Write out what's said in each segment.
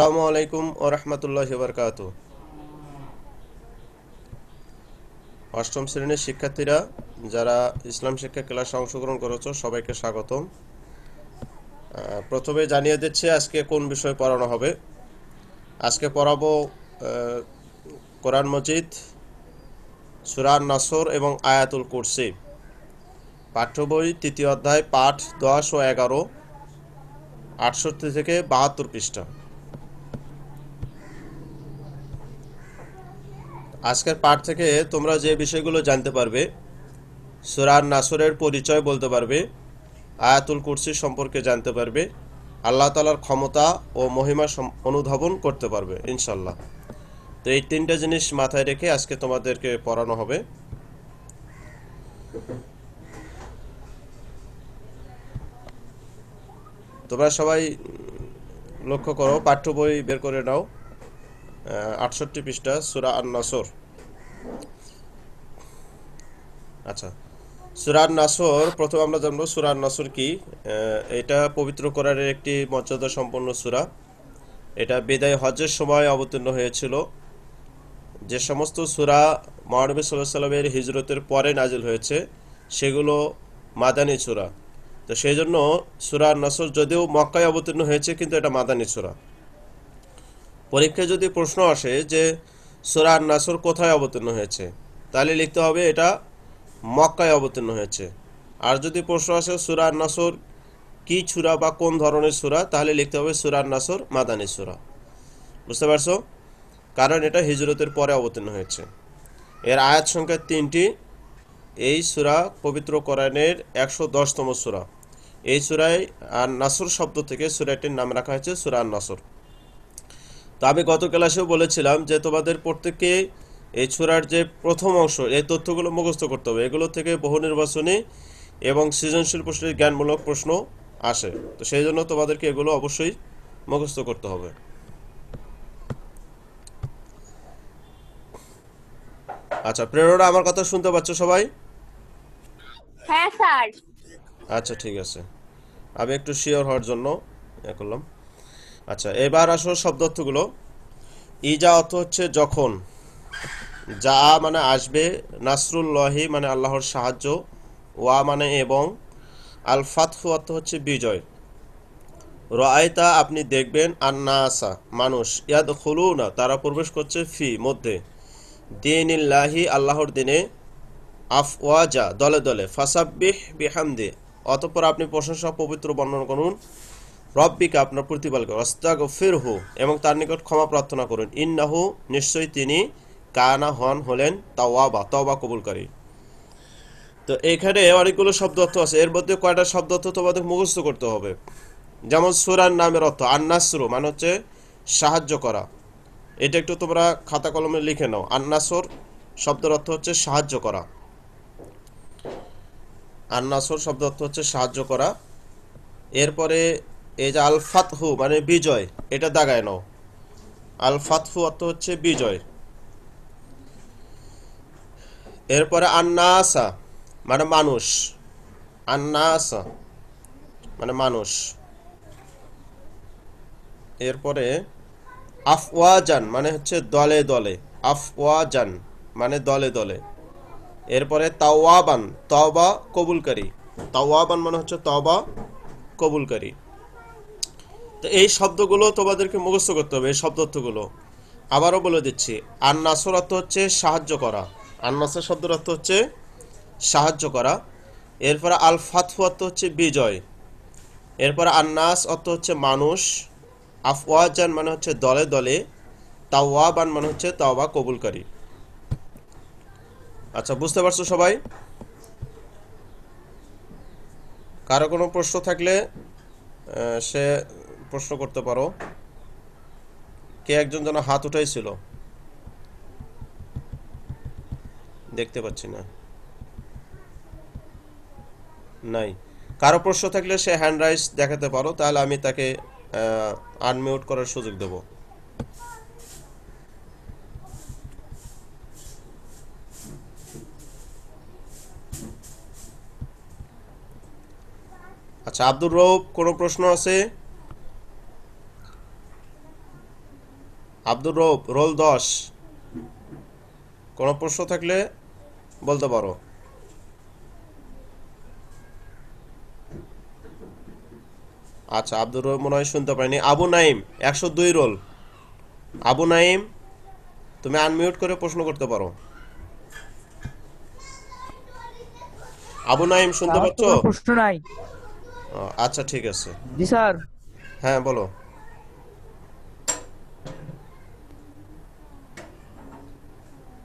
আসসালামু আলাইকুম ও রহমতুল্লাহ বরকাত অষ্টম শ্রেণির শিক্ষার্থীরা, যারা ইসলাম শিক্ষা ক্লাসে অংশগ্রহণ করেছ, সবাইকে স্বাগতম। প্রথমে জানিয়ে দিচ্ছি আজকে কোন বিষয় পড়ানো হবে। আজকে পড়াবো কোরআন মজিদ সুরান নাসর এবং আয়াতুল কুরসি। পাঠ্য বই, তৃতীয় অধ্যায়, পাঠ দশ ও এগারো, আটষট্টি থেকে বাহাত্তর পৃষ্ঠা। আজকের পাঠ থেকে তোমরা যে বিষয়গুলো জানতে পারবে, সুরার নাসরের পরিচয় বলতে পারবে, আয়াতুল কুরসি সম্পর্কে জানতে পারবে, আল্লাহ তালার ক্ষমতা ও মহিমা অনুধাবন করতে পারবে ইনশাল্লাহ তো এই তিনটা জিনিস মাথায় রেখে আজকে তোমাদেরকে পড়ানো হবে। তোমরা সবাই লক্ষ্য করো, পাঠ্য বই বের করে নাও। আটষট্টি পৃষ্ঠা, সুরা আন নাসর আচ্ছা সুরান নাসর প্রথম আমরা জানব সুরান নাসর কি। এটা পবিত্র কোরআনের একটি মর্যাদা সম্পন্ন সুরা। এটা বিদায় হজের সময় অবতীর্ণ হয়েছিল। যে সমস্ত সুরা মহানবী সাল্লাহ সাল্লামের হিজরতের পরে নাজিল হয়েছে, সেগুলো মাদানী সুরা। তো সেই জন্য সুরার নাসর যদিও মক্কায় অবতীর্ণ হয়েছে, কিন্তু এটা মাদানী সুরা। পরীক্ষায় যদি প্রশ্ন আসে যে সুরার নাসর কোথায় অবতীর্ণ হয়েছে, তাহলে লিখতে হবে এটা মক্কায় অবতীর্ণ হয়েছে। আর যদি প্রশ্ন আসে সুরার নাসর কি সুরা বা কোন ধরনের সুরা, তাহলে লিখতে হবে সুরার নাসর মাদানী সুরা। বুঝতে পারছ? কারণ এটা হিজরতের পরে অবতীর্ণ হয়েছে। এর আয়াত সংখ্যা তিনটি। এই সুরা পবিত্র কোরআনের একশো দশতম সুরা। এই সুরায় আর নাসর শব্দ থেকে সুরাটির নাম রাখা হয়েছে সুরা আন নাসর তো আমি গত ক্লাসেও বলেছিলাম যে তোমাদের প্রত্যেককে এই ছুরার যে প্রথম অংশ এই তথ্যগুলো মুখস্থ করতে হবে। এগুলো থেকে বহু নির্বাচনী এবং সৃজনশীল প্রশ্নের জ্ঞানমূলক প্রশ্ন আসে। তো সেই জন্য তোমাদেরকে এগুলো অবশ্যই মুখস্থ করতে হবে। আচ্ছা প্রেরণা আমার কথা শুনতে পাচ্ছ সবাই? হ্যাঁ স্যার। আচ্ছা ঠিক আছে। আমি একটু শিওর হওয়ার জন্য এ করলাম। আচ্ছা এবার আসো শব্দার্থগুলো ইজা অর্থ হচ্ছে যখন। যা মানে আসবে, নাসরুল্লাহি মানে আল্লাহর সাহায্য, ওয়া মানে এবং আল ফাতহু অর্থ হচ্ছে বিজয়। রায়তা আপনি দেখবেন আর না আন্নাসা, মানুষ ইয়াদ না তারা প্রবেশ করছে ফি, মধ্যে। দিনিল্লাহি, আল্লাহর দিনে, আফওয়াজা, দলে দলে। ফাসাব্বিহ বিহামদি, অতঃপর আপনি প্রশংসা পবিত্র বর্ণনা করুন। রব্বিকে, আপনার প্রতিপালকে অস্তাগ ফিরহু এবং তার নিকট ক্ষমা প্রার্থনা করুন। ইন্নাহু, নিশ্চয়ই তিনি কানা হন, হলেন তাওয়াবা, তওবা কবুলকারী। তো এখানে অনেকগুলো শব্দ অর্থ আছে। এর মধ্যে কয়টা শব্দ অর্থ তোমাদের মুখস্থ করতে হবে? যেমন সুরার নামের অর্থ, আন্নাসরু মানে হচ্ছে সাহায্য করা। এটা একটু তোমরা খাতা কলমে লিখে নাও। আন্নাসর শব্দের অর্থ হচ্ছে সাহায্য করা। আন্নাসর শব্দ অর্থ হচ্ছে সাহায্য করা। এরপরে এই যে আল ফাতহু মানে বিজয়, এটা দাগায় নাও। আল ফাতহু অর্থ হচ্ছে বিজয়। এরপরে আন্নাসা মানে মানুষ। আন্নাসা মানে মানুষ। এরপরে আফওয়াজান মানে হচ্ছে দলে দলে। আফওয়াজান মানে দলে দলে। এরপরে তাওয়াবান, তওবা কবুলকারী। তাওয়াবান মানে হচ্ছে তওবা কবুলকারী। তো এই শব্দগুলো তোমাদেরকে মুখস্থ করতে হবে, এই শব্দার্থগুলো আবারও বলে দিচ্ছি আর নাসর অর্থ হচ্ছে সাহায্য করা। আর নাসর শব্দের অর্থ হচ্ছে সাহায্য করা। এরপরে আল ফাতহু অর্থ হচ্ছে বিজয়। এরপরে আন্নাস অর্থ হচ্ছে মানুষ। আফওয়াজান মানে হচ্ছে দলে দলে, তাওয়াবান মানে হচ্ছে তাওবা কবুলকারী। আচ্ছা বুঝতে পারছ সবাই? কারও কোনো প্রশ্ন থাকলে সে প্রশ্ন করতে পারো। কে একজন যেন হাত উঠাইছিল? দেখতে পাচ্ছি না। নাই। কারও প্রশ্ন থাকলে সে হ্যান্ড রাইস দেখাতে পারো, তাহলে আমি তাকে আনমিউট করার সুযোগ দেব। আচ্ছা আব্দুর রৌফ কোনো প্রশ্ন আছে? আব্দুর রৌফ রোল দশ। কোনো প্রশ্ন থাকলে বলতে পারো। আচ্ছা আব্দুর রৌফ মনে হয় শুনতে পাইনি। আবু নাইম একশো দুই রোল। আবু নাইম তুমি আনমিউট করে প্রশ্ন করতে পারো। আবু নাইম শুনতে পাচ্ছ? প্রশ্ন নাই। আচ্ছা ঠিক আছে। জি স্যার। হ্যাঁ বলো।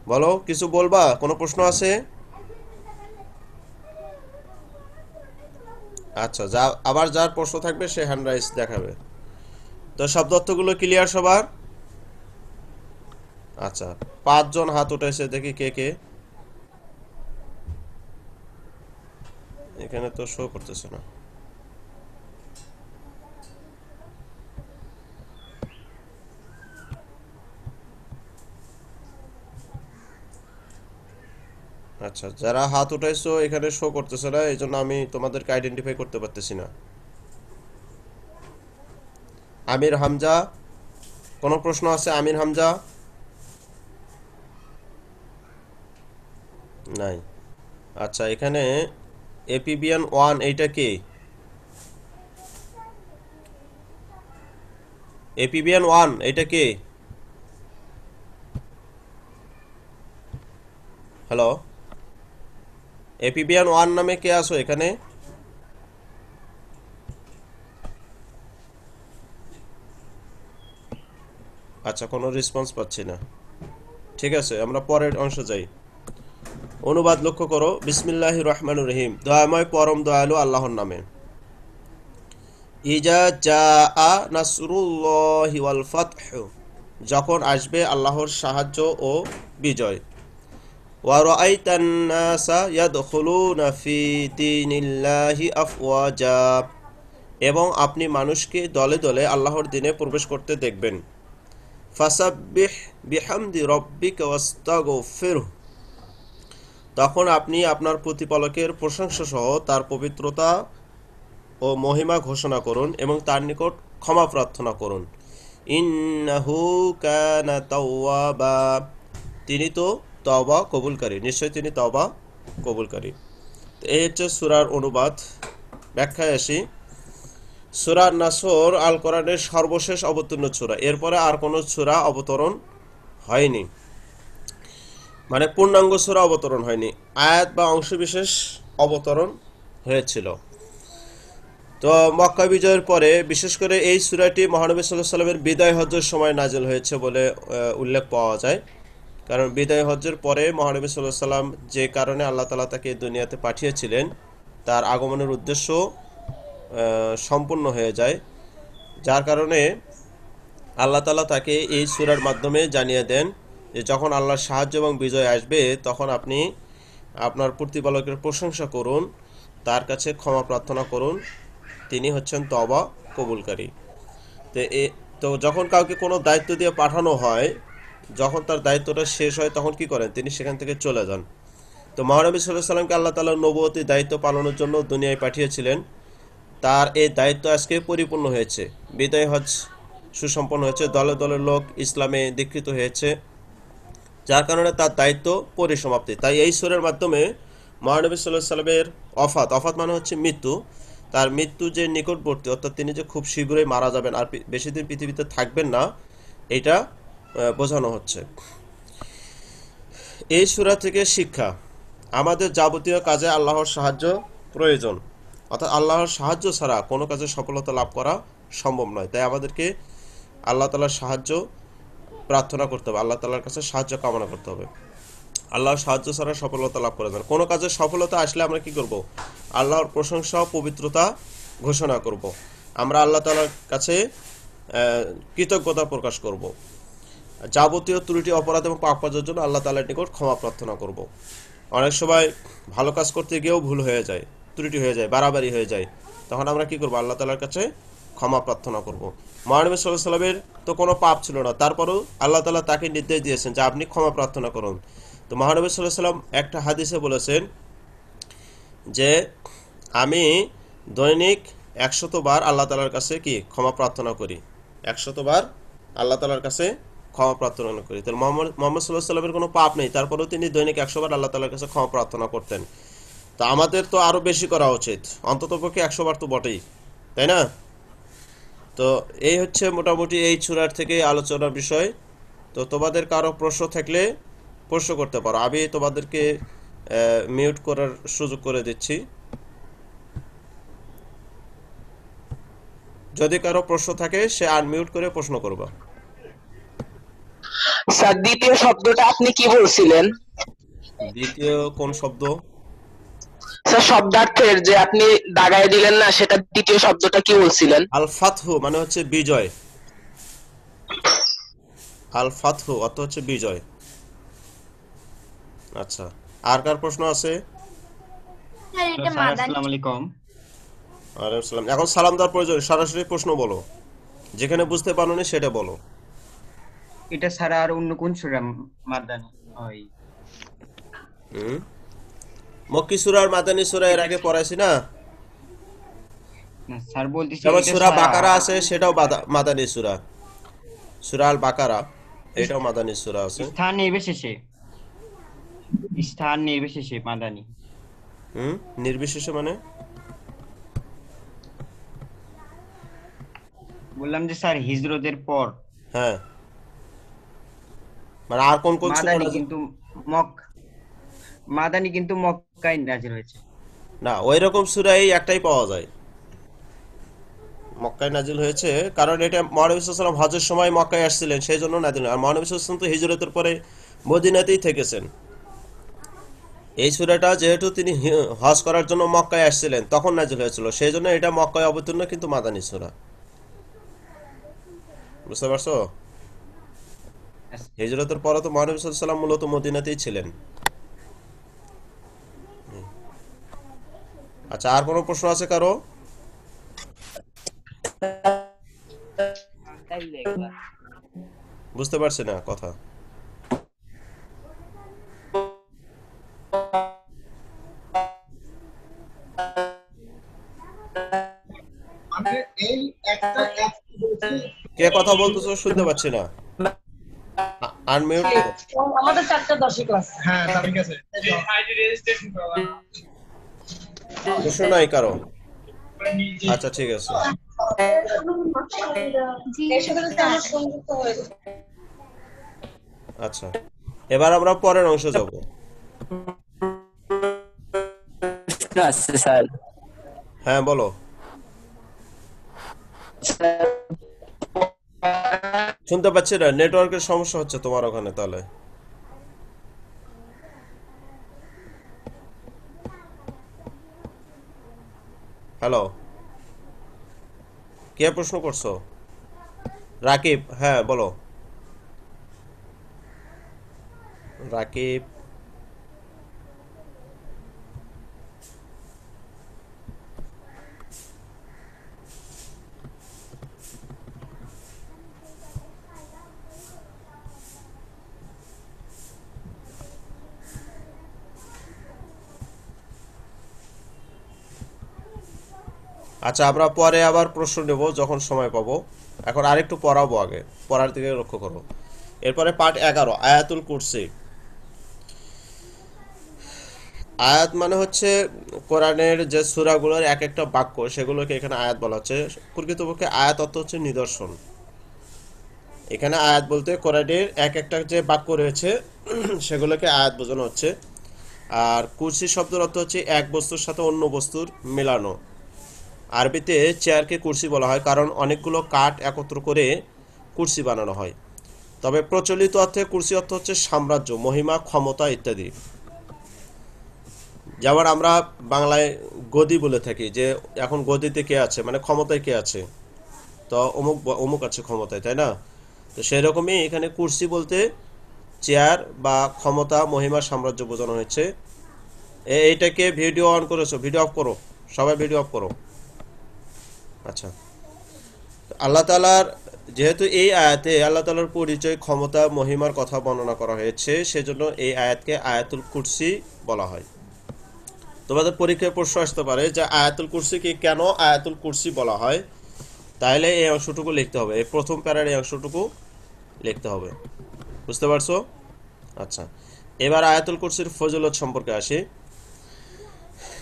বলো, কিছু বলবা? কোনো প্রশ্ন আছে? আচ্ছা যা, আবার যার প্রশ্ন থাকবে সে হ্যান্ড রাইস দেখাবে। তো সব তথ্যগুলো ক্লিয়ার সবার? আচ্ছা পাঁচজন হাত উঠেছে দেখি কে কে। এখানে তো শো করতেছে না। আচ্ছা যারা হাত উঠাইছো, এখানে শো করতেছে না, এই জন্য আমি তোমাদেরকে আইডেন্টিফাই করতে পারতেছি না। আমির হামজা, কোনো প্রশ্ন আছে আমির হামজা? নাই। আচ্ছা এখানে এপিবিএন ওয়ান এইটা কি? এপিবিএন ওয়ান এইটা কি? হ্যালো এপিবিএন ওয়ান নামে কে আছো এখানে? আচ্ছা কোনো রেসপন্স পাচ্ছি না। ঠিক আছে, আমরা পরের অংশ যাই। অনুবাদ লক্ষ্য করো বিসমিল্লাহ রহমান রহিম, দয়াময় পরম দয়ালু আল্লাহর নামে। ইজা আ যখন আসবে আল্লাহর সাহায্য ও বিজয়। وَرَأَيْتَ النَّاسَ يَدْخُلُونَ فِي دِينِ اللَّهِ أَفْوَاجًا এবং আপনি মানুষকে দলে দলে আল্লাহর দিনে প্রবেশ করতে দেখবেন ফাসাব্বিহ বিহামদি রব্বিকা ওয়াস্তাগফিরহু তখন আপনি আপনার প্রতিপালকের প্রশংসা সহ তার পবিত্রতা ও মহিমা ঘোষণা করুন এবং তার নিকট ক্ষমা প্রার্থনা করুন ইন্নাহু কানা তাওয়াবা তিনি তো তওবা কবুলকারী। নিশ্চয়ই তিনি তওবা কবুলকারী। তো এই হচ্ছে সুরার অনুবাদ। ব্যাখ্যায় আসি। সুরার নাসর আল কোরআনের সর্বশেষ অবতীর্ণ সূরা। এরপরে আর কোনো সূরা অবতরণ হয়নি। মানে পূর্ণাঙ্গ সূরা অবতরণ হয়নি। আয়াত বা অংশবিশেষ অবতরণ হয়েছিল। তো মক্কা বিজয়ের পরে বিশেষ করে এই সূরাটি মহানবী আলাইহি সাল্লামের বিদায় হজ্জের সময় নাজিল হয়েছে বলে উল্লেখ পাওয়া যায়। কারণ বিদায় হজ্জের পরে মহানবী আলাইহি সাল্লাম যে কারণে আল্লাহ তাআলা তাকে দুনিয়াতে পাঠিয়েছিলেন, তার আগমনের উদ্দেশ্য সম্পূর্ণ হয়ে যায়। যার কারণে আল্লাহ তাআলা তাকে এই সূরার মাধ্যমে জানিয়ে দেন যে যখন আল্লাহর সাহায্য এবং বিজয় আসবে, তখন আপনি আপনার প্রতিপালকের প্রশংসা করুন, তার কাছে ক্ষমা প্রার্থনা করুন, তিনি হচ্ছেন তবা কবুলকারী। তো এ, তো যখন কাউকে কোনো দায়িত্ব দিয়ে পাঠানো হয় যখন তার দায়িত্বটা শেষ হয়, তখন কি করেন? তিনি সেখান থেকে চলে যান। তো মহানবী সাল্লাহ সাল্লামকে আল্লাহ তালা নবতী দায়িত্ব পালনের জন্য দুনিয়ায় পাঠিয়েছিলেন। তার এই দায়িত্ব আজকে পরিপূর্ণ হয়েছে। বিদায় হজ সুসম্পন্ন হয়েছে। দলে দলের লোক ইসলামে দীক্ষিত হয়েছে। যার কারণে তার দায়িত্ব পরিসমাপ্তি। তাই এই সুরের মাধ্যমে মহানবী সাল্লাহ সাল্লামের অফাত অফাত মানে হচ্ছে মৃত্যু, তার মৃত্যু যে নিকটবর্তী, অর্থাৎ তিনি যে খুব শীঘ্রই মারা যাবেন আর বেশি দিন পৃথিবীতে থাকবেন না, এটা বোঝানো হচ্ছে। এই সূরা থেকে শিক্ষা, আমাদের যাবতীয় কাজে আল্লাহর সাহায্য প্রয়োজন। অর্থাৎ আল্লাহর সাহায্য ছাড়া কোনো কাজে সফলতা লাভ করা সম্ভব নয়। তাই আমাদেরকে আল্লাহ তালার সাহায্য প্রার্থনা করতে হবে, আল্লাহ তালার কাছে সাহায্য কামনা করতে হবে। আল্লাহর সাহায্য ছাড়া সফলতা লাভ করা যায় কোনো কাজে সফলতা আসলে আমরা কি করব? আল্লাহর প্রশংসা ও পবিত্রতা ঘোষণা করব। আমরা আল্লাহ তালার কাছে কৃতজ্ঞতা প্রকাশ করব। যাবতীয় ত্রুটি, অপরাধ এবং পাপাজের জন্য আল্লাহ তালার নিকট ক্ষমা প্রার্থনা করব। অনেক সময় ভালো কাজ করতে গিয়েও ভুল হয়ে যায়, ত্রুটি হয়ে যায়, বাড়াবাড়ি হয়ে যায়। তখন আমরা কি করব? আল্লাহ তালার কাছে ক্ষমা প্রার্থনা করব। মহানবী সাল্লাহ সাল্লামের তো কোনো পাপ ছিল না, তারপরেও আল্লাহ তালা তাকে নির্দেশ দিয়েছেন যে আপনি ক্ষমা প্রার্থনা করুন। তো মহানবী সাল্লাহ সাল্লাম একটা হাদিসে বলেছেন যে, আমি দৈনিক একশতবার আল্লাহ তালার কাছে কি? ক্ষমা প্রার্থনা করি। একশতবার আল্লাহ তালার কাছে ক্ষমা প্রার্থনা করি। তাহলে মোহাম্মদ সাল্লাহ সাল্লামের কোনো পাপ নেই। তারপরেও তিনি দৈনিক একশো বার আল্লাহ তালার কাছে ক্ষমা প্রার্থনা করতেন। তা আমাদের তো আরও বেশি করা উচিত। অন্তত পক্ষে একশো বার তো বটেই। তাই না? তো এই হচ্ছে মোটামুটি এই চূড়ার থেকে আলোচনার বিষয়। তো তোমাদের কারও প্রশ্ন থাকলে প্রশ্ন করতে পারো। আমি তোমাদেরকে মিউট করার সুযোগ করে দিচ্ছি। যদি কারও প্রশ্ন থাকে, সে আনমিউট করে প্রশ্ন করবা। স্যার দ্বিতীয় শব্দটা আপনি কি বলছিলেন? দ্বিতীয় কোন শব্দ? স্যার শব্দার্থের যে আপনি দাগায় দিলেন না সেটা দ্বিতীয় শব্দটা কি বলছিলেন? আল ফাতহু মানে হচ্ছে বিজয়। আল ফাতহু অর্থ হচ্ছে বিজয়। আচ্ছা আর কার প্রশ্ন আছে? স্যার এটা মাদানি। আসসালামু আলাইকুম। ওয়ালাইকুম সালাম। এখন সালাম দেওয়ার প্রয়োজন সরাসরি প্রশ্ন বলো। যেখানে বুঝতে পারোনি সেটা বলো। এটা ছাড়া আর অন্য কোন সুরা মাদানি ওই মক্কি সূরা আর মাদানী সূরা এর আগে পড়াইছি না? স্যার বলতেছি যেমন এটা সূরা বাকারা আছে সেটাও মাদানী সূরা। সূরা আল বাকারা এটাও মাদানী সূরা আছে। স্থান নির্বিশেষে স্থান নির্বিশেষে মাদানি। হুম? নির্বিশেষে মানে? বললাম যে স্যার হিজরতের পর। হ্যাঁ। মানে আর কোন কোন সূরা মাদানি কিন্তু মক মাদানি কিন্তু মক্কায় নাজিল হয়েছে। না ওই রকম সূরা এই একটাই পাওয়া যায়। মক্কায় নাজিল হয়েছে কারণ এটা মহানবী সাল্লাম হজের সময় মক্কায় আসছিলেন সেই জন্য নাজিল। আর মহানবী সাল্লাম তো হিজরতের পরে মদিনাতেই থেকেছেন। এই সূরাটা যেহেতু তিনি হজ করার জন্য মক্কায় আসছিলেন তখন নাজিল হয়েছিল। সেই জন্য এটা মক্কায় অবতীর্ণ কিন্তু মাদানী সূরা। বুঝতে পারছ? হিজরতের পরে তো মহানবী সাল্লাম মূলত মদিনাতেই ছিলেন। আচ্ছা আর কোনো প্রশ্ন আছে কারও? বুঝতে পারছি না কথা। কে কথা বলতেছো শুনতে পাচ্ছি না। আনমিউট আমাদের চারটা দশে ক্লাস হ্যাঁ ঠিক আছে। প্রশ্ন নাই কারও? আচ্ছা ঠিক আছে। হয়ে। আচ্ছা। এবার আমরা পরের অংশ যাব। হ্যাঁ বলো। শুনতে পাচ্ছি না নেটওয়ার্কের সমস্যা হচ্ছে তোমার ওখানে তাহলে। হ্যালো কে প্রশ্ন করছ? রাকিব হ্যাঁ বলো। রাকিব আচ্ছা আমরা পরে আবার প্রশ্ন নেব যখন সময় পাবো। এখন আরেকটু পড়াবো আগে। পড়ার দিকে লক্ষ্য করো। এরপরে পার্ট এগারো, আয়াতুল কুরসি। আয়াত মানে হচ্ছে কোরআনের যে সূরাগুলোর এক একটা বাক্য, সেগুলোকে এখানে আয়াত বলা হচ্ছে। প্রকৃতপক্ষে আয়াত অর্থ হচ্ছে নিদর্শন। এখানে আয়াত বলতে কোরআনের এক একটা যে বাক্য রয়েছে, সেগুলোকে আয়াত বোঝানো হচ্ছে। আর কুরসি শব্দের অর্থ হচ্ছে এক বস্তুর সাথে অন্য বস্তুর মেলানো। আরবিতে চেয়ারকে কুরসি বলা হয়, কারণ অনেকগুলো কাঠ একত্র করে কুরসি বানানো হয়। তবে প্রচলিত অর্থে কুরসি অর্থ হচ্ছে সাম্রাজ্য, মহিমা, ক্ষমতা ইত্যাদি। যেমন আমরা বাংলায় গদি বলে থাকি, যে এখন গদিতে কে আছে মানে ক্ষমতায় কে আছে? তো অমুক অমুক আছে ক্ষমতায়, তাই না? তো সেই রকমই এখানে কুরসি বলতে চেয়ার বা ক্ষমতা, মহিমা, সাম্রাজ্য বোঝানো হয়েছে। এইটাকে ভিডিও অন করেছ, ভিডিও অফ করো, সবাই ভিডিও অফ করো। আচ্ছা। আল্লাহ তালার যেহেতু এই আয়াতে আল্লাহ তালার পরিচয়, ক্ষমতা, মহিমার কথা বর্ণনা করা হয়েছে, সেজন্য এই আয়াতকে আয়াতুল কুরসি বলা হয়। তোমাদের পরীক্ষায় প্রশ্ন আসতে পারে যে আয়াতুল কুরসিকে কেন আয়াতুল কুরসি বলা হয়? তাহলে এই অংশটুকু লিখতে হবে। এই প্রথম প্যারার এই অংশটুকু লিখতে হবে। বুঝতে পারছ? আচ্ছা। এবার আয়াতুল কুরসির ফজলত সম্পর্কে আসি।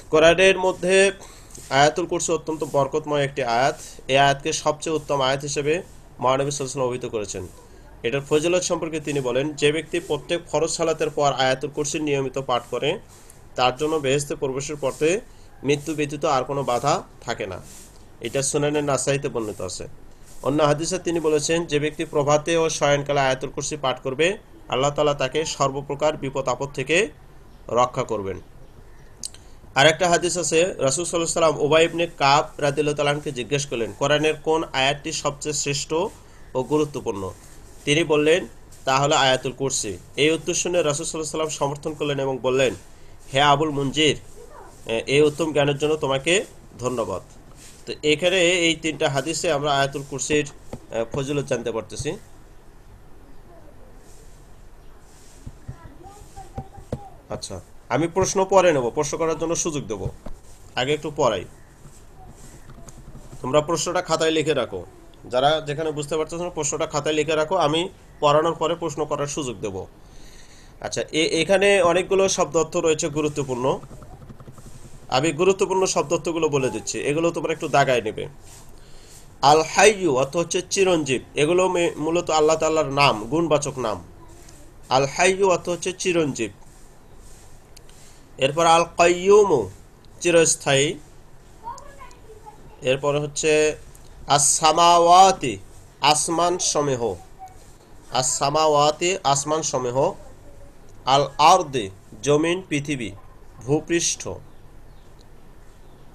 কোরআনের মধ্যে আয়াতুল কুরসি অত্যন্ত বরকতময় একটি আয়াত। এই আয়াতকে সবচেয়ে উত্তম আয়াত হিসেবে মহানবী সাল্লাল্লাহু অভিহিত করেছেন। এটার ফজিলত সম্পর্কে তিনি বলেন, যে ব্যক্তি প্রত্যেক ফরজ সালাতের পর আয়াতুল কুরসি নিয়মিত পাঠ করে, তার জন্য বেহেস্তে প্রবেশের পথে মৃত্যু ব্যতীত আর কোনো বাধা থাকে না। এটা সুনানের নাসাইতে বর্ণিত আছে। অন্য হাদিসে তিনি বলেছেন, যে ব্যক্তি প্রভাতে ও শয়নকালে আয়াতুল কুরসি পাঠ করবে, আল্লাহ তাআলা তাকে সর্বপ্রকার বিপদ আপদ থেকে রক্ষা করবেন। আরেকটা হাদিস আছে, রাসুল সাল্লাহ সাল্লাম ওবাই ইবনে কাব রাদিল্লাহ তালামকে জিজ্ঞেস করলেন, কোরআনের কোন আয়াতটি সবচেয়ে শ্রেষ্ঠ ও গুরুত্বপূর্ণ? তিনি বললেন তা হলো আয়াতুল কুরসি। এই উত্তর শুনে রাসুল সাল্লাহ সাল্লাম সমর্থন করলেন এবং বললেন, হে আবুল মঞ্জির এই উত্তম জ্ঞানের জন্য তোমাকে ধন্যবাদ। তো এখানে এই তিনটা হাদিসে আমরা আয়াতুল কুরসির ফজিলত জানতে পারতেছি। আচ্ছা। আমি প্রশ্ন পরে নেব, প্রশ্ন করার জন্য সুযোগ দেব। আগে একটু পড়াই। তোমরা প্রশ্নটা খাতায় লিখে রাখো। যারা যেখানে বুঝতে পারছ প্রশ্নটা খাতায় লিখে রাখো, আমি পড়ানোর পরে প্রশ্ন করার সুযোগ দেব। আচ্ছা এ- এখানে অনেকগুলো শব্দ অর্থ রয়েছে গুরুত্বপূর্ণ। আমি গুরুত্বপূর্ণ শব্দ অর্থগুলো বলে দিচ্ছি। এগুলো তোমরা একটু দাগায় নেবে। আল হাইয়ু অর্থ হচ্ছে চিরঞ্জীব। এগুলো মূলত আল্লাহ তাল্লাহর নাম, গুণবাচক নাম। আল হাইয়ু অর্থ হচ্ছে চিরঞ্জীব। এরপর আল কাইয়ুমু চিরস্থায়ী। এরপর হচ্ছে আসামাওয়াতি আসমান সমেহ। আসামাওয়াতি আসমান সমেহ। আল আর্দে জমিন, পৃথিবী, ভূপৃষ্ঠ।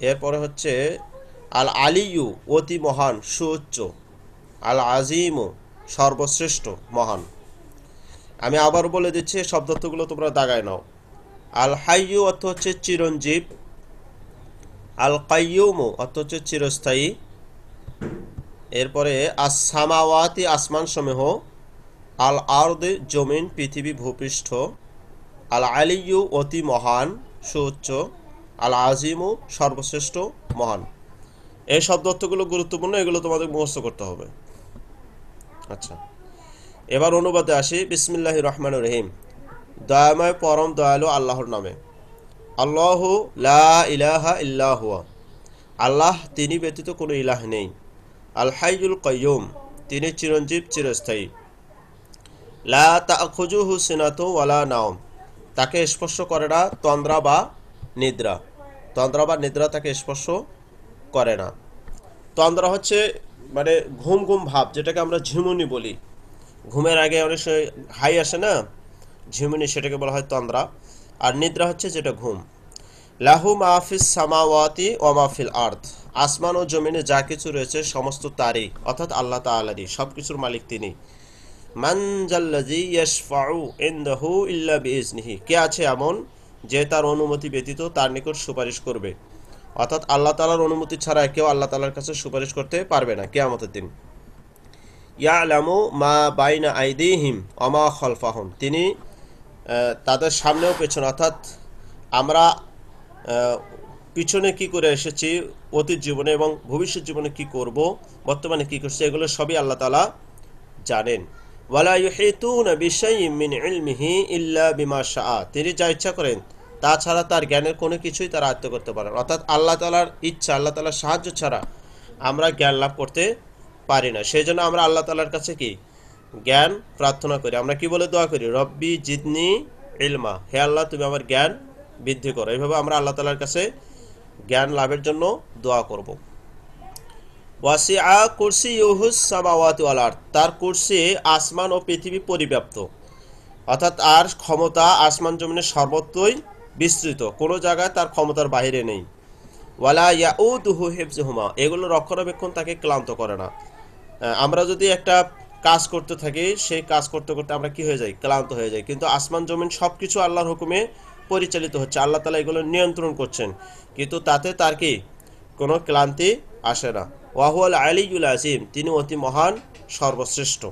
এরপরে হচ্ছে আল আলিয়ু অতি মহান, সুউচ্চ। আল আজিমু সর্বশ্রেষ্ঠ, মহান। আমি আবার বলে দিচ্ছি শব্দার্থগুলো তোমরা দাগায় নাও। আল হাইয়ু অর্থ হচ্ছে চিরঞ্জীব। আল কাইয়ুমু অর্থ হচ্ছে চিরস্থায়ী। এরপরে আসামাওয়াতি আসমান সমূহ আল আর্দে জমিন পৃথিবী ভূপৃষ্ঠ আল আলিয়ু অতি মহান, সুউচ্চ আল আজিমু সর্বশ্রেষ্ঠ, মহান। এই শব্দ অর্থগুলো গুরুত্বপূর্ণ, এগুলো তোমাদের মুখস্থ করতে হবে। আচ্ছা। এবার অনুবাদে আসি বিসমিল্লাহ রহমান রহিম। দয়াময় পরম দয়ালু আল্লাহর নামে। আল্লাহ লা ইলাহা ইল্লাহুয়া আল্লাহ, তিনি ব্যতীত কোনো ইলাহ নেই। আল হাইজুল কয়ুম তিনি চিরঞ্জীব, চিরস্থায়ী। লা তাখুজুহু সিনাতু ওয়ালা নাওম, তাকে স্পর্শ করে না তন্দ্রা বা নিদ্রা। তন্দ্রা বা নিদ্রা তাকে স্পর্শ করে না। তন্দ্রা হচ্ছে মানে ঘুম ঘুম ভাব, যেটাকে আমরা ঝিমুনি বলি। ঘুমের আগে অনেক সময় হাই আসে না ঝিমুনি সেটাকে বলা হয় তন্দ্রা। আর নিদ্রা হচ্ছে যেটা ঘুম। লাহু মাহফিস সামাওয়াতি ও মাহফিল আর্থ আসমান ও জমিনে যা কিছু রয়েছে, সমস্ত তারই, অর্থাৎ আল্লাহ তাআলারই সব কিছুর মালিক তিনি। কে আছে এমন যে তার অনুমতি ব্যতীত তার নিকট সুপারিশ করবে? অর্থাৎ আল্লাহ তাআলার অনুমতি ছাড়া কেউ আল্লাহ তাআলার কাছে সুপারিশ করতে পারবে না কে কিয়ামতের দিন। ইয়ালামু মা বাইনা আইদিহিম অমা খলফাহুম। তিনি তাদের সামনেও পেছনে, অর্থাৎ আমরা পিছনে কি করে এসেছি, অতীত জীবনে এবং ভবিষ্যৎ জীবনে কি করব, বর্তমানে কি করছে, এগুলো সবই আল্লাহ তাআলা জানেন। তিনি যা ইচ্ছা করেন, তাছাড়া তার জ্ঞানের কোনো কিছুই তারা আয়ত্ত করতে পারেন অর্থাৎ আল্লাহ তাআলার ইচ্ছা, আল্লাহ তাআলার সাহায্য ছাড়া আমরা জ্ঞান লাভ করতে পারি না। সেই জন্য আমরা আল্লাহ তাআলার কাছে কি জ্ঞান প্রার্থনা করি। আমরা কি বলে দোয়া করি? রব্বি জিদনি ইলমা। হে আল্লাহ, তুমি আমার জ্ঞান বৃদ্ধি করো। এইভাবে আমরা আল্লাহ তালার কাছে জ্ঞান লাভের জন্য দোয়া করব। ওয়াসিআ কুরসি ইউহুস সামাওয়াতি আরদ। তার কুরসি আসমান ও পৃথিবী পরিব্যাপ্ত। অর্থাৎ আর ক্ষমতা আসমান জমিনের সর্বত্রই বিস্তৃত। কোনো জায়গায় তার ক্ষমতার বাইরে নেই। ওয়ালা ইয়াউদুহু হিফজুহুমা এগুলো রক্ষণাবেক্ষণ তাকে ক্লান্ত করে না। আমরা যদি একটা কাজ করতে থাকি সেই কাজ করতে করতে আমরা কি হয়ে যাই? ক্লান্ত হয়ে যাই। কিন্তু আসমান, জমিন সব কিছু আল্লাহর হুকুমে পরিচালিত হচ্ছে। আল্লাহ তালা এগুলো নিয়ন্ত্রণ করছেন। কিন্তু তাতে তার কি? কোনো ক্লান্তি আসে না। ওয়াহুয়াল আলিউল আজিম, তিনি অতি মহান, সর্বশ্রেষ্ঠ।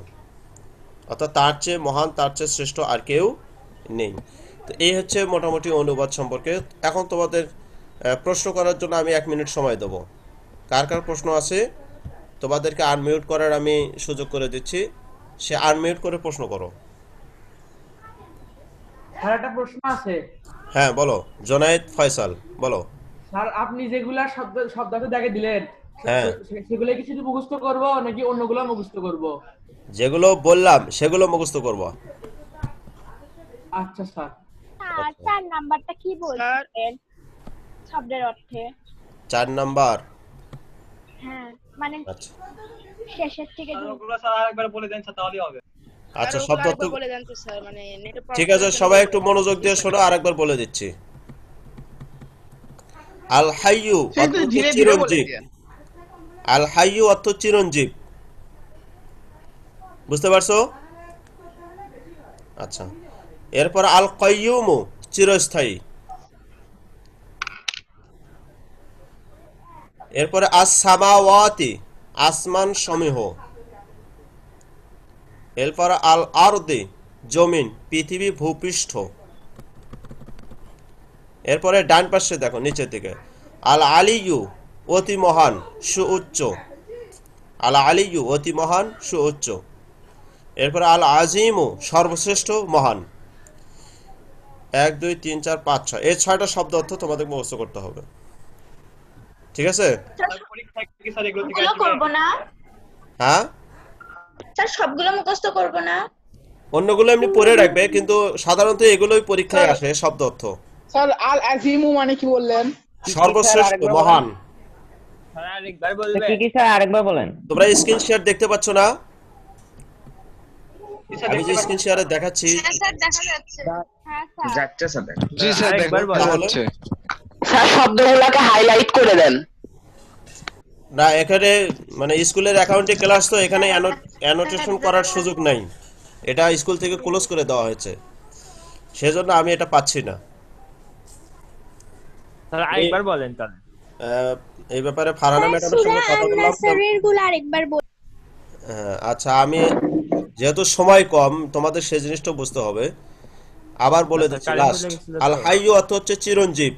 অর্থাৎ তার চেয়ে মহান, তার চেয়ে শ্রেষ্ঠ আর কেউ নেই। তো এই হচ্ছে মোটামুটি অনুবাদ সম্পর্কে। এখন তোমাদের প্রশ্ন করার জন্য আমি এক মিনিট সময় দেবো। কার কার প্রশ্ন আছে? তোমাদেরকে আনমিউট করার আমি সুযোগ করে দিচ্ছি। সে আনমিউট করে প্রশ্ন করো। স্যার একটা প্রশ্ন আছে। হ্যাঁ বলো। জোনায়েদ ফয়সাল বলো। স্যার আপনি যেগুলা শব্দ শব্দার্থ দেখে দিলেন হ্যাঁ। সেগুলো কি শুধু মুখস্থ করব নাকি অন্যগুলো মুখস্থ করব? যেগুলো বললাম সেগুলো মুখস্থ করব। আচ্ছা স্যার। আর চার নাম্বারটা কি বলছেন? শব্দের অর্থে। চার নাম্বার। হ্যাঁ। মানে আচ্ছা। শেষের থেকে আচ্ছা বলে দেন তো স্যার মানে ঠিক আছে সবাই একটু মনোযোগ দিয়ে শোনো আরেকবার বলে দিচ্ছি। আল হাইয়ু চিরঞ্জীব। আল হাইয়ু অর্থ চিরঞ্জীব। বুঝতে পারছ? আচ্ছা। এরপর আল কয়ুমু চিরস্থায়ী। এরপরে আস সামাওয়াতি আসমান সমীহ। এরপর আল আরদে জমিন, পৃথিবী ভূপৃষ্ঠ। এরপরে ডান পাশে দেখো, নিচের দিকে। আল আলিয়ু অতি মহান, সুউচ্চ। আল আলিয়ু অতি মহান, সুউচ্চ। এরপরে আল আজিমু সর্বশ্রেষ্ঠ, মহান। এক, দুই, তিন, চার, পাঁচ, ছয়। এই ছয়টা শব্দ অর্থ তোমাদের মুখস্থ করতে হবে। ঠিক আছে? না। হ্যাঁ? স্যার সবগুলো মুখস্থ করব না। অন্যগুলো এমনি পড়ে রাখবে কিন্তু সাধারণত এগুলোই পরীক্ষায় আসে শব্দ অর্থ স্যার আল আজিমু মানে কি বললেন? সর্বশ্রেষ্ঠ মহান। কি কি স্যার আরেকবার বলেন? তোমরা স্ক্রিন শেয়ার দেখতে পাচ্ছ না? আমি যে স্ক্রিন শেয়ারে দেখাচ্ছি। স্যার দেখা যাচ্ছে। হ্যাঁ স্যার। যাচ্ছে স্যার জি স্যার তাহলে স্যার শব্দগুলোকে হাইলাইট করে দেন। না এখানে মানে স্কুলের অ্যাকাউন্টে ক্লাস তো এখানে অ্যানোটেশন করার সুযোগ নাই। এটা স্কুল থেকে ক্লোজ করে দেওয়া হয়েছে। সেজন্য আমি এটা পাচ্ছি না। স্যার আরেকবার বলেন তাহলে। আহ, এই ব্যাপারে ফারহানা ম্যাডামের সঙ্গে কথা বললাম। আরেকবার হ্যাঁ, আচ্ছা আমি যেহেতু সময় কম তোমাদের সেই জিনিসটা বুঝতে হবে। আবার বলে দিচ্ছি কারেন্ট লাস্ট। আল হাইয়ু অর্থ হচ্ছে চিরঞ্জীব।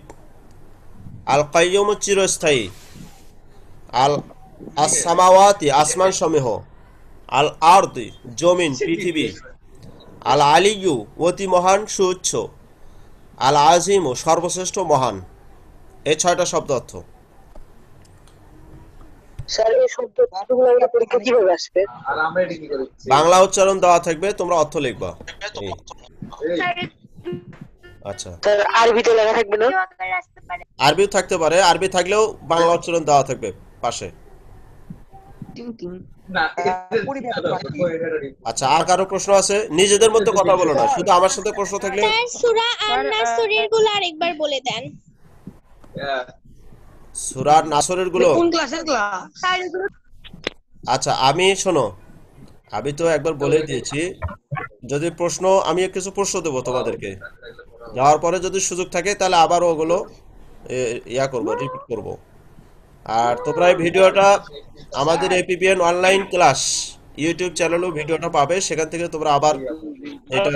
আল কাইয়ুম চিরস্থায়ী। আল আসামাওয়াতি আসমান সমূহ আল আরদি জমিন পৃথিবী। আল আলিয়ু অতি মহান সুউচ্চ। আল আজিম ও সর্বশ্রেষ্ঠ মহান। এই ছয়টা শব্দ অর্থ। স্যার এই শব্দগুলো পরীক্ষা কীভাবে আসবে? আর আমরা এটা কি করি বাংলা উচ্চারণ দেওয়া থাকবে তোমরা অর্থ লিখবা। আচ্ছা। স্যার আরবিতে লেখা থাকবে না? আরবিও থাকতে পারে আরবি থাকলেও বাংলা উচ্চারণ দেওয়া থাকবে পাশে। আচ্ছা আর কারও প্রশ্ন আছে? নিজেদের মধ্যে কথা বলো না শুধু আমার সাথে প্রশ্ন থাকলে সূরা নাসরেরগুলো আরেকবার বলে দেন। সুরার নাসরেরগুলো কোন ক্লাসের ক্লাস? আচ্ছা আমি শোনো আমি তো একবার বলে দিয়েছি যদি প্রশ্ন আমি কিছু প্রশ্ন দেবো তোমাদেরকে। যাওয়ার পরে যদি সুযোগ থাকে তাহলে আবার ওগুলো ইয়া করব রিপিট করব। আর তোমরা এই ভিডিওটা আমাদের এপিপিএন অনলাইন ক্লাস ইউটিউব চ্যানেলেও ভিডিওটা পাবে সেখান থেকে তোমরা আবার এটা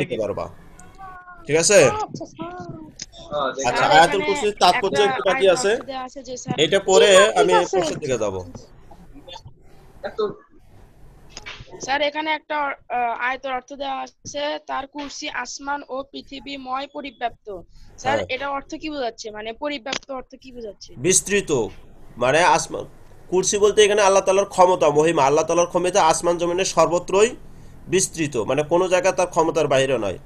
নিতে পারবা। ঠিক আছে? আচ্ছা স্যার। আচ্ছা আয়াতুল কুরসির তাৎপর্য একটু বাকি আছে। দেওয়া আছে যে স্যার। এটা পরে আমি প্রশ্নের দিকে যাব। স্যার এখানে একটা আয়তের অর্থ দেওয়া আছে। তার কুরসি আসমান ও পৃথিবীময় পরিব্যাপ্ত। স্যার হ্যাঁ। এটা অর্থ কি বোঝাচ্ছে? মানে পরিব্যাপ্ত অর্থ কি বোঝাচ্ছে? বিস্তৃত। মানে আসমান কুরসি বলতে এখানে আল্লাহ তালার ক্ষমতা মহিমা। আল্লাহ তালার ক্ষমতা আসমান জমিনের সর্বত্রই বিস্তৃত। মানে কোনো জায়গায় তার ক্ষমতার বাইরে নয়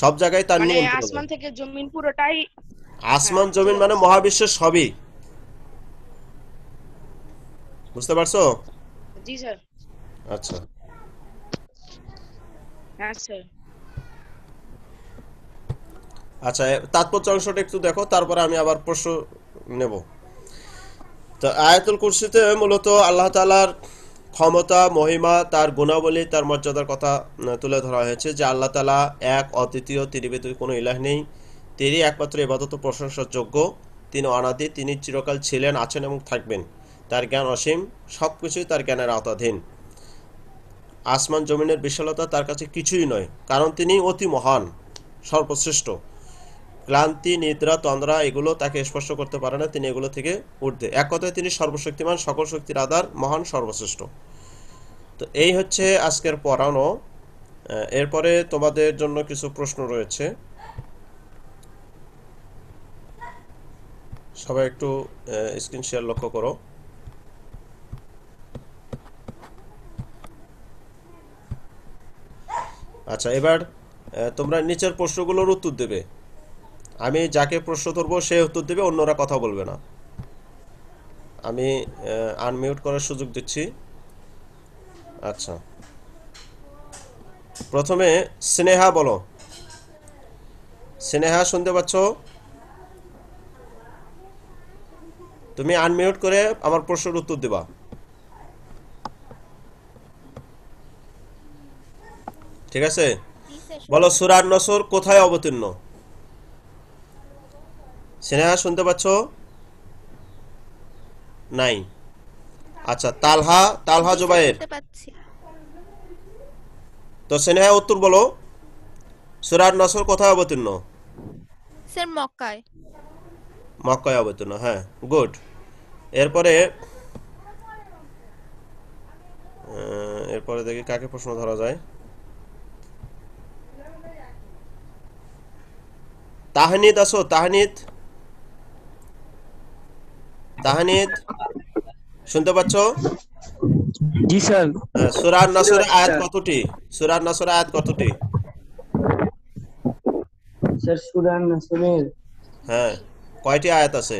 সব জায়গায় তার মানে নিয়ন্ত্রণ আসমান থেকে জমিন পুরোটাই আসমান জমিন মানে মহাবিশ্বের সবই। বুঝতে পারছ? জি স্যার। আচ্ছা। আচ্ছা। এ- তাৎপর্য অংশটা একটু দেখো তারপরে আমি আবার প্রশ্ন নেব। তো আয়াতুল কুরসিতে মূলত আল্লাহ তাআলার ক্ষমতা মহিমা তার গুণাবলী তার মর্যাদার কথা তুলে ধরা হয়েছে যে আল্লাহ তাআলা এক অদ্বিতীয় তিনি ব্যতীত কোনো ইলাহ নেই। তিনি একমাত্র ইবাদত ও প্রশংসার যোগ্য। তিনি অনাদি তিনি চিরকাল ছিলেন আছেন এবং থাকবেন। তার জ্ঞান অসীম সব কিছুই তার জ্ঞানের আওতাধীন। আসমান জমিনের বিশালতা তার কাছে কিছুই নয়, কারণ তিনি অতি মহান, সর্বশ্রেষ্ঠ। ক্লান্তি, নিদ্রা, তন্দ্রা এগুলো তাকে স্পর্শ করতে পারে না, তিনি এগুলো থেকে ঊর্ধ্বে। এক কথায় তিনি সর্বশক্তিমান, সকল শক্তির আধার, মহান, সর্বশ্রেষ্ঠ। তো এই হচ্ছে আজকের পড়ানো। এরপরে তোমাদের জন্য কিছু প্রশ্ন রয়েছে। সবাই একটু স্ক্রিন শেয়ার লক্ষ্য করো। আচ্ছা এবার তোমরা নিচের প্রশ্নগুলোর উত্তর দেবে। আমি যাকে প্রশ্ন ধরবো, সে উত্তর দেবে, অন্যরা কথা বলবে না। আমি আনমিউট করার সুযোগ দিচ্ছি। আচ্ছা। প্রথমে, স্নেহা বলো। স্নেহা, শুনতে পাচ্ছ? তুমি আনমিউট করে আমার প্রশ্নের উত্তর দিবা। ঠিক আছে? বলো সুরার নসর কোথায় অবতীর্ণ? স্নেহা শুনতে পাচ্ছ? নাই। আচ্ছা তালহা তালহা জুবাইর। তো স্নেহা উত্তর বলো। সুরার নসর কোথায় অবতীর্ণ? স্যার মক্কায়। মক্কায় অবতীর্ণ হ্যাঁ গুড। এরপরে এরপরে দেখি কাকে প্রশ্ন ধরা যায়। তাহানিদ আসো তাহানিদ তাহানিদ শুনতে পাচ্ছ জি স্যার হ্যাঁ, সূরার নাসর আয়াত কতটি সূরার নাসর আয়াত কতটি স্যার সুরান নাসরের হ্যাঁ কয়টি আয়াত আছে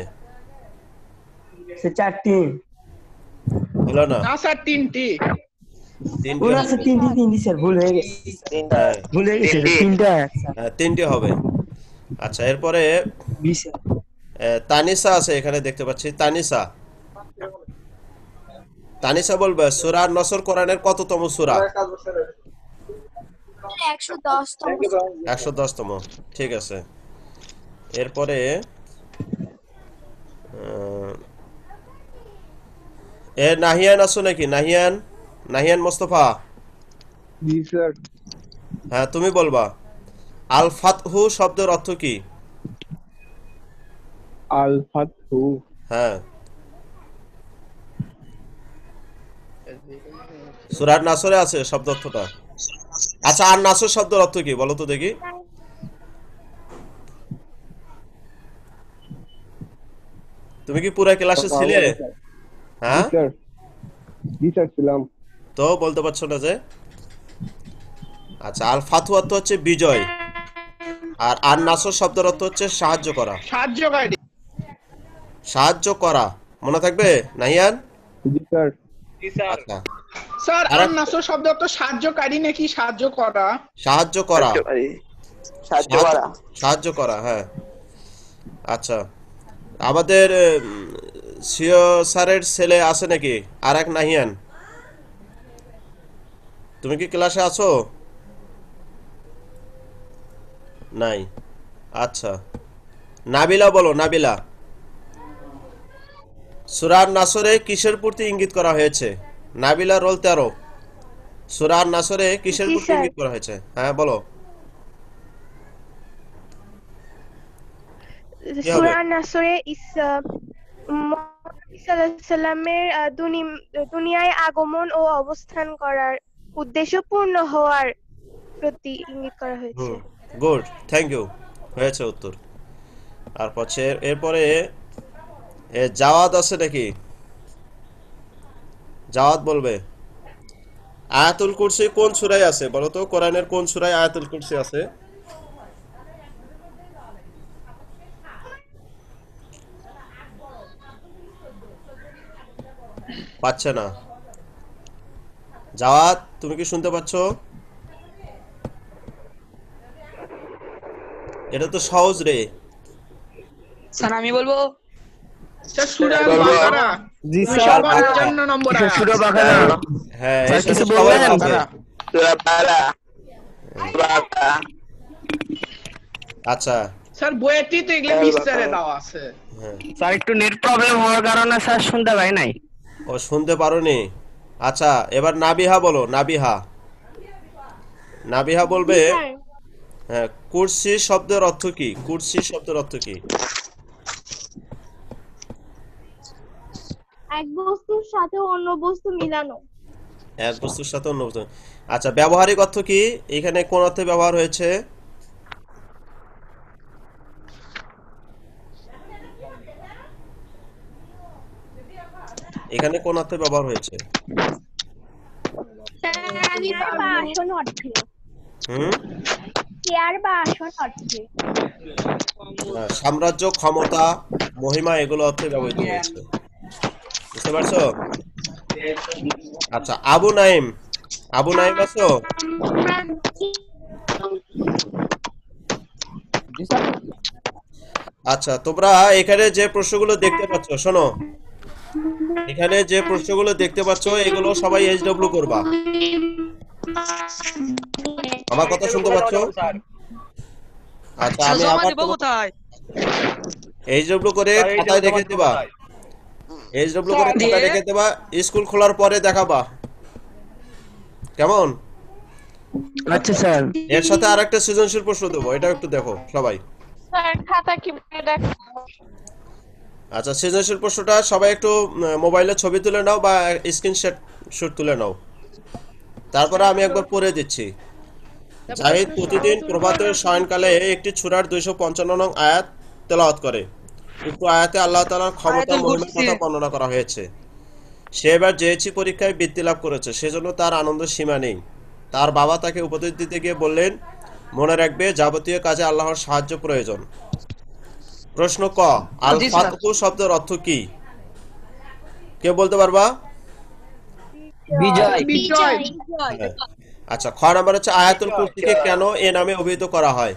সে চারটি হলো না না স্যার তিনটি তিনটি ওরা হবে। স্যার তিনটি তিনটি স্যার ভুল হয়ে গেছে হ্যাঁ, ভুল হয়ে গেছে তিনটি। তিনটা হ্যাঁ, তিনটি হবে আচ্ছা এরপরে তানিসা আছে এখানে দেখতে পাচ্ছি। তানিসা তানিসা বলবে সুরা নসর কোরআনের কততম সূরা। একশো দশ তম দশতম ঠিক আছে। এরপরে আহ, এ নাহিয়ান আছো নাকি? নাহিয়ান? নাহিয়ান মোস্তফা? হ্যাঁ তুমি বলবা। আল ফাতহু শব্দের অর্থ কি? আল ফাতহু হ্যাঁ। সুরার নাসরে আছে শব্দ অর্থটা। আচ্ছা আর নাসর শব্দের অর্থ কি? বলো তো দেখি। তুমি কি পুরো ক্লাসে ছিলে? হ্যাঁ? ছিলাম। তো বলতে পারছ না যে? আচ্ছা আল ফাতহু অর্থ হচ্ছে বিজয়। আর আর নাসর শব্দের অর্থ হচ্ছে সাহায্য করা। সাহায্যকারী সাহায্য করা। মনে থাকবে? নাহিয়ান? জি স্যার। আচ্ছা। স্যার আর- আর নাসর শব্দ তো সাহায্যকারী নাকি সাহায্য করা? সাহায্য করা। সাহায্য করা। সাহায্য করা হ্যাঁ। আচ্ছা। আমাদের সিও স্যারের ছেলে আছে নাকি? আর এক নাহিয়ান। তুমি কি ক্লাসে আছো? নাই। আচ্ছা। নাবিলা বলো নাবিলা। সুরার নাসরে কিসের প্রতি ইঙ্গিত করা হয়েছে? নাবিলা রোল তেরো। সুরার নাসরে কিসের প্রতি ইঙ্গিত করা হয়েছে? হ্যাঁ বলো। কি হবে? সূরা নাসরে ইসা সাল্লামের দুনিয়ায় আগমন ও অবস্থান করার উদ্দেশ্য পূর্ণ হওয়ার প্রতি ইঙ্গিত করা হয়েছে। Good, thank you. হয়েছে উত্তর। আর পছে এরপরে এ জাওয়াদ আছে নাকি? জাওয়াদ বলবে। আয়াতুল কুরসি কোন সূরায় আছে? বলো তো, কোরআনের কোন সূরায় আয়াতুল কুরসি আছে? পাচ্ছে না। জাওয়াদ তুমি কি শুনতে পাচ্ছ? এটা তো সহজ রে। স্যার আমি বলব স্যার সূরা। বাকারা জি পঞ্চান্ন নম্বর। সুরা বাকারা হ্যাঁ এটা কিছু বলবেন? পাবে। বাকারা বাকারা আচ্ছা। স্যার বইয়েরটি তো এগুলো বিস্তারে দেওয়া আছে। হ্যাঁ। স্যার একটু নেট প্রবলেম হওয়ার কারণে স্যার শুনতে পাই নাই। ও শুনতে পারোনি। আচ্ছা এবার নাবিহা বলো নাবিহা। নাবিহা বলবে স্যার, হ্যাঁ কুরসি শব্দের অর্থ কি? কুরসি শব্দের অর্থ কি? এক বস্তুর সাথে অন্য বস্তু মিলানো। এক বস্তুর সাথে অন্য বস্তু। আচ্ছা ব্যবহারিক অর্থ কি? এখানে কোন অর্থে ব্যবহার হয়েছে? এখানে কোন অর্থে ব্যবহার হয়েছে? হুম? চেয়ার বা আসন অর্থে সাম্রাজ্য ক্ষমতা মহিমা এগুলো অর্থে ব্যবহৃত হয়েছে। বুঝতে পারছ? আচ্ছা আবু নাইম। আবু নাইম আছো? আচ্ছা তোমরা এখানে যে প্রশ্নগুলো দেখতে পাচ্ছ শোনো। এখানে যে প্রশ্নগুলো দেখতে পাচ্ছ এগুলো সবাই এইচ ডব্লিউ করবা। আমার কথা শুনতে পাচ্ছ? আচ্ছা আমি আবার কোথায়? এইচ ডব্লিউ করে খাতায় রেখে দেবা। এইচ ডব্লিউ করে খাতায় রেখে দেবা স্কুল খোলার পরে দেখাবা। কেমন? আচ্ছা স্যার। এর সাথে আরেকটা সৃজনশীল প্রশ্ন দেবো এটা একটু দেখো সবাই। স্যার খাতা দেখ আচ্ছা সৃজনশীল প্রশ্নটা সবাই একটু মোবাইলে ছবি তুলে নাও বা স্ক্রিনশট শুট তুলে নাও। তারপরে আমি একবার পড়ে দিচ্ছি। জাহিদ প্রতিদিন প্রভাতের শয়নকালে একটি ছুরার দুইশো পঞ্চান্ন নং আয়াত তেলাওয়াত করে। উক্ত আয়াতে আল্লাহ তাআলার ক্ষমতা মহিমার কথা বর্ণনা করা হয়েছে। সে এবার জেএসি পরীক্ষায় বৃত্তি লাভ করেছে সেজন্য তার আনন্দ সীমা নেই। তার বাবা তাকে উপদেশ দিতে গিয়ে বললেন মনে রাখবে যাবতীয় কাজে আল্লাহর সাহায্য প্রয়োজন। প্রশ্ন ক আল। ফাতহু শব্দের অর্থ কি? কে বলতে পারবা? বিজয়। বিজয়। হ্যাঁ। আচ্ছা খ নাম্বার হচ্ছে আয়াতুল কুরসিকে কেন এ নামে অভিহিত করা হয়?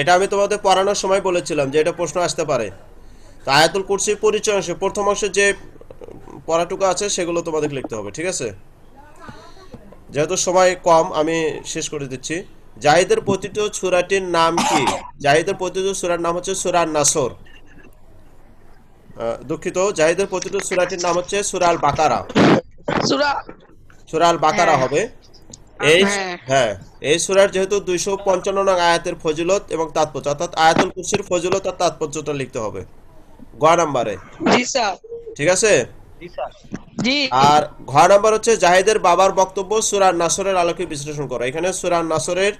এটা আমি তোমাদের পড়ানোর সময় বলেছিলাম যে এটা প্রশ্ন আসতে পারে। তো আয়াতুল কুরসির পরিচয় অংশে প্রথম অংশে যে পড়াটুকু আছে সেগুলো তোমাদের লিখতে হবে ঠিক আছে? যেহেতু সময় কম আমি শেষ করে দিচ্ছি। জাহিদের পতিত সূরাটির নাম কি? জাহিদের পতিত সূরার নাম হচ্ছে সূরা নাসর। দুঃখিত জাহিদের পতিত সূরাটির নাম হচ্ছে সুরাল বাকারা সুরা সূরা বাকারা হবে। এই হ্যাঁ। হ্যাঁ এই সূরার যেহেতু দুইশো পঞ্চান্ন নং আয়াতের ফজিলত এবং তাৎপর্য অর্থাৎ আয়াতুল কুরসির ফজিলত আর তাৎপর্যটা লিখতে হবে। গ নাম্বারে। ঠিক আছে? আর ঘ নাম্বার হচ্ছে জাহিদের বাবার বক্তব্য সূরা নাসরের আলোকে বিশ্লেষণ করা। এখানে সূরা নাসরের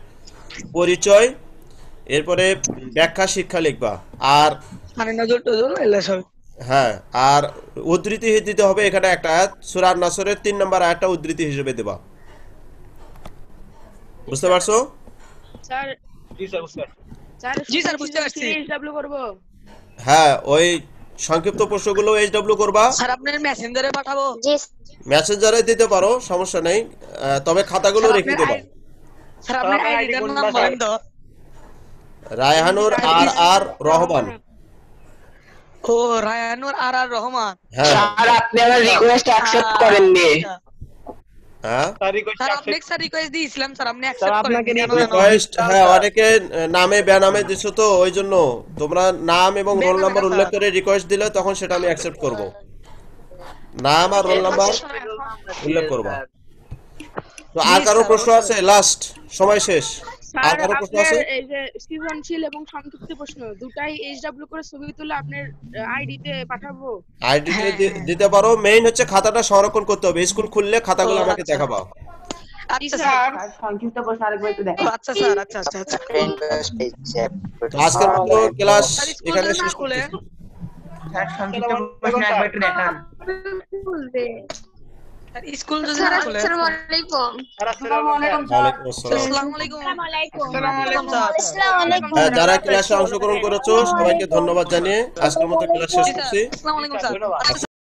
পরিচয় এরপরে ব্যাখ্যা শিক্ষা লিখবা। আর মানে হ্যাঁ আর উদ্ধৃতি দিতে হবে। এখানে একটা আয়াত সূরা নাসরের তিন নম্বর আয়াতটা উদ্ধৃতি হিসেবে দেবা। বুঝতে পারছ? স্যার স্যার জি, স্যার, বুঝতে পারছি। ডাব্লিউ করব। হ্যাঁ ওই সংক্ষিপ্ত প্রশ্নগুলো এইচডব্লিউ করবা। স্যার আপনার মেসেঞ্জারে পাঠাবো। জি মেসেঞ্জারে দিতে পারো সমস্যা নেই। তবে খাতাগুলো রেখে দেবা। স্যার আপনার আইডিটার নাম বলেন তো রায়হানুর আর আর রহমান। ও রায়হানুর আর আর রহমান। হ্যাঁ। আর আপনি আমার রিকোয়েস্ট অ্যাকসেপ্ট করেননি। নামে বেনামে দিছো তো ওই জন্য। তোমরা নাম এবং রোল নাম্বার উল্লেখ করে রিকোয়েস্ট দিলে তখন সেটা আমি অ্যাকসেপ্ট করব। নাম আর রোল নাম্বার উল্লেখ করবা। তো আর কারও প্রশ্ন আছে? লাস্ট সময় শেষ। স্যার আপনার এই যে সৃজনশীল এবং সংক্ষিপ্ত প্রশ্ন দুটাই এইচডব্লিউ করে ছবি তুলে আপনার আইডিতে পাঠাবো। আইডিতে দিতে পারো। মেইন হচ্ছে খাতাটা সংরক্ষণ করতে হবে। স্কুল খুললে খাতাগুলো আমাকে আচ্ছা। দেখাবা। আচ্ছা স্যার। সংক্ষিপ্ত প্রশ্ন আরেকবার একটু দেখো আচ্ছা স্যার। আচ্ছা আচ্ছা আচ্ছা। আজকের মতো ক্লাস এখানে শেষ স্কুল যদি না খুলে আসসালামু আলাইকুম আসসালামু আলাইকুম স্যার ওয়ালাইকুম। আসসালাম আসসালামু আলাইকুম আসসালামু। আলাইকুম স্যার আসসালামু আলাইকুম যারা ক্লাসে অংশগ্রহণ করেছ সবাইকে ধন্যবাদ জানিয়ে আজকের মতো ক্লাস শেষ করছি। আসসালামু আলাইকুম স্যার